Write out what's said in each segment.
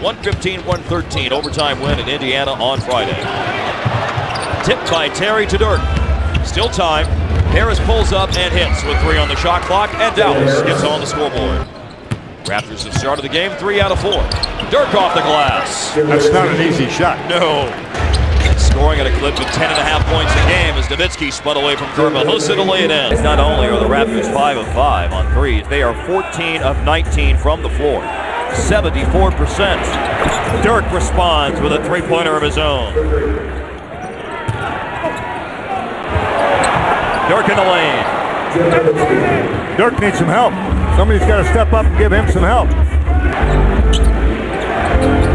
115-113 overtime win in Indiana on Friday. Tipped by Terry to Dirk. Still time. Harris pulls up and hits with three on the shot clock, and Dallas gets on the scoreboard. Raptors have started the game three out of four. Dirk off the glass. That's not an easy shot. No. Scoring at a clip of 10 and a half points a game as Nowitzki spun away from Garbajosa to lay it in. Not only are the Raptors 5 of 5 on threes, they are 14 of 19 from the floor. 74%. Dirk responds with a three-pointer of his own. Dirk in the lane. Dirk needs some help. Somebody's got to step up and give him some help.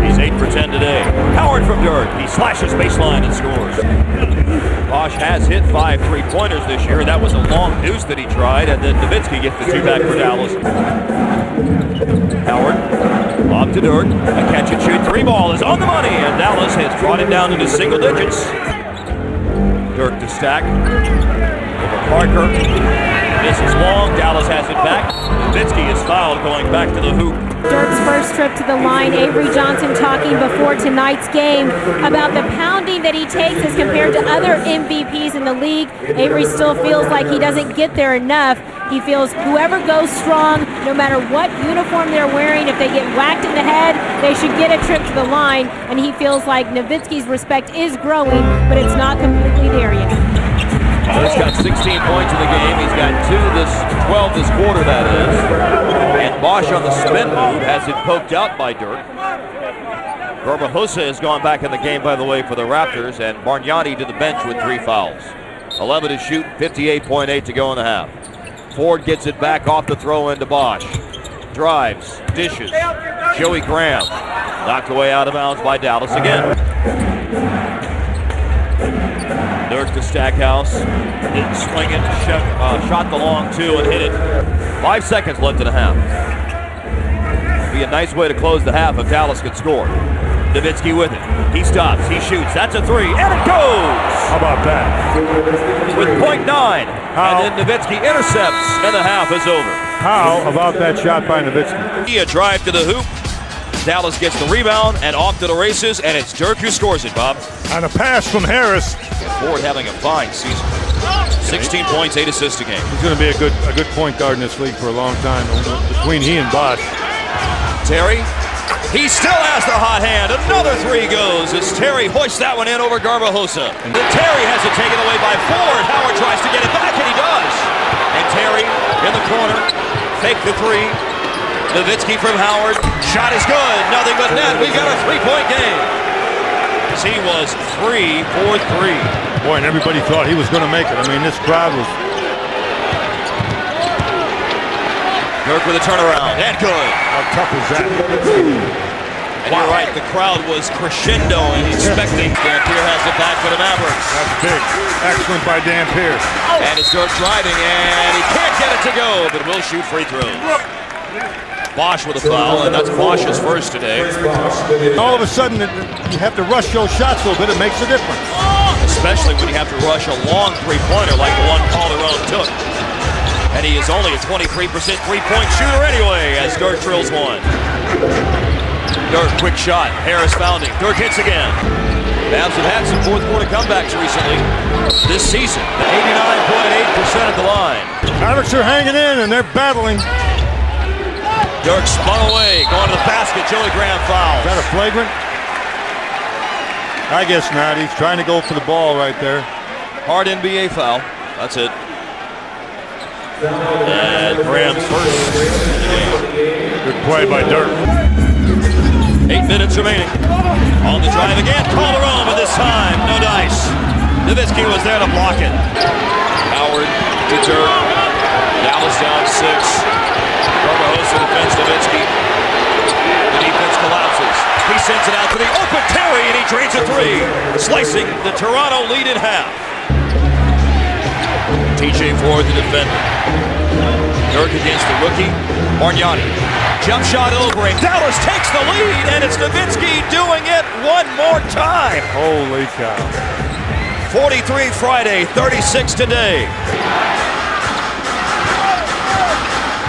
He's 8 for 10 today. Howard from Dirk. He slashes baseline and scores. Bosh has hit five three-pointers this year. That was a long deuce that he tried, and then Nowitzki gets the two back for Dallas. Howard, to Dirk. A catch and shoot three ball is on the money, and Dallas has brought it down into single digits. Dirk to stack. Over Parker. Is long. Dallas has it back. Nowitzki is fouled going back to the hoop. Dirk's first trip to the line. Avery Johnson talking before tonight's game about the pounding that he takes as compared to other MVPs in the league. Avery still feels like he doesn't get there enough. He feels whoever goes strong, no matter what uniform they're wearing, if they get whacked in the head, they should get a trip to the line. And he feels like Nowitzki's respect is growing, but it's not completely there yet. He's got 16 points in the game. He's got two this 12 this quarter, that is. And Bosh on the spin move has it poked out by Dirk. Garbajosa has gone back in the game, by the way, for the Raptors, and Bargnani to the bench with three fouls. 11 to shoot, 58.8 to go in the half. Ford gets it back off the throw into Bosh. Drives, dishes. Joey Graham knocked away out of bounds by Dallas again. Dirk to Stackhouse. Didn't swing it. Shot, uh, shot the long two and hit it. Five seconds left in the half. Be a nice way to close the half if Dallas could score. Nowitzki with it. He stops. He shoots. That's a three. And it goes! How about that? With point nine. How? And then Nowitzki intercepts, and the half is over. How about that shot by Nowitzki? A drive to the hoop. Dallas gets the rebound and off to the races, and it's Dirk who scores it, Bob. On a pass from Harris. Ford having a fine season. 16 points, 8 assists a game. He's going to be a good a good point guard in this league for a long time. Between he and Bosh. Terry, he still has the hot hand. Another three goes as Terry hoists that one in over Garbajosa. And Terry has it taken away by Ford. Howard tries to get it back, and he does. And Terry in the corner, fake the three. Nowitzki from Howard. Shot is good. Nothing but net. We've got a three-point game. He was three for three. Boy, and everybody thought he was going to make it. I mean, this crowd was. Dirk with a turnaround. And good. How tough is that? And you're right, the crowd was crescendo and expecting. Dampier has it back for the Mavericks. That's big. Excellent by Dampier. And it's Dirk driving, and he can't get it to go, but will shoot free throws. Bosh with a foul, and that's Bosh's first today. All of a sudden, you have to rush those shots a little bit. It makes a difference. Especially when you have to rush a long three-pointer like the one Calderon took. And he is only a 23% three-point shooter anyway, as Dirk drills one. Dirk, quick shot. Harris founding. Dirk hits again. Mavs have had some fourth-quarter comebacks recently this season. 89.8% at the line. Mavericks are hanging in, and they're battling. Dirk spun away, going to the basket. Joey Graham Is fouls. that a flagrant? I guess not. He's trying to go for the ball right there. Hard NBA foul. That's it. And Graham's first. Good play by Dirk. Eight minutes remaining. On the drive again. Calderon, but this time, no dice. Nowitzki was there to block it. Howard to Dirk. Dallas down six. Garbajosa defends Nowitzki. The defense collapses. He sends it out to the open Terry, and he drains a three, slicing the Toronto lead in half. TJ Ford, the defender. Dirk against the rookie, Bargnani. Jump shot over, Dallas takes the lead, and it's Nowitzki doing it one more time. Holy cow. 43 Friday, 36 today.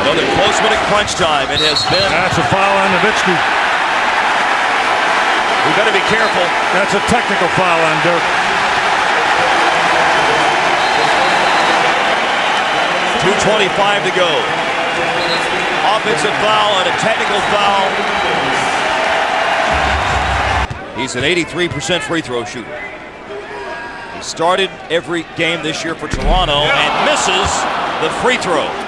Another close minute crunch time. It has been That's a foul on Nowitzki. We got to be careful. That's a technical foul on Dirk. 2.25 to go. Offensive foul and a technical foul. He's an 83% free throw shooter. He started every game this year for Toronto and misses the free throw.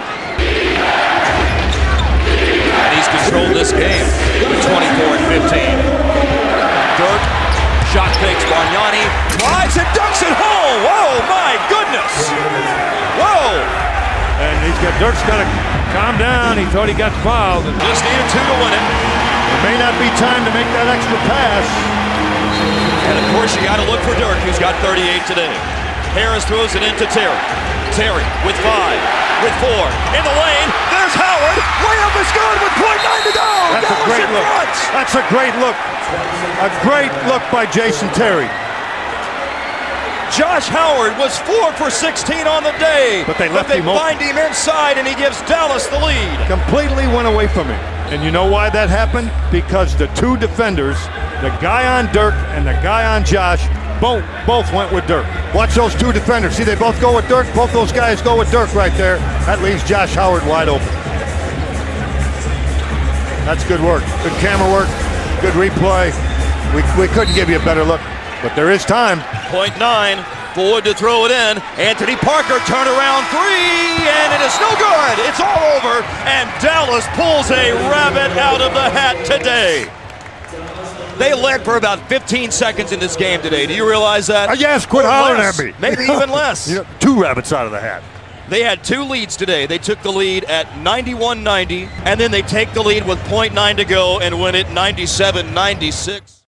Controlled this game with 24 and 15. Dirk shot fakes Bargnani, drives and dunks it home. Whoa, my goodness. Whoa. And he's got Dirk's got to calm down. He thought he got fouled. And Just needed two to win it. There may not be time to make that extra pass. And of course, you got to look for Dirk, who's got 38 today. Harris throws it into Terry. Terry with five, with four, in the lane. That's a great look. A great look by Jason Terry. Josh Howard was four for 16 on the day. But they left they him open. find him inside, and he gives Dallas the lead. Completely went away from him. And you know why that happened? Because the two defenders, the guy on Dirk and the guy on Josh, both both went with Dirk. Watch those two defenders. See, they both go with Dirk. Both those guys go with Dirk right there. That leaves Josh Howard wide open. That's good work. Good camera work. Good replay. We, we couldn't give you a better look, but there is time. Point nine. Ford to throw it in. Anthony Parker turnaround three, and it is no good. It's all over, and Dallas pulls a rabbit out of the hat today. They led for about 15 seconds in this game today. Do you realize that? Uh, yes, quit Or hollering less. at me. Maybe even less. You know, two rabbits out of the hat. They had two leads today. They took the lead at 91-90, and then they take the lead with .9 to go and win it 97-96.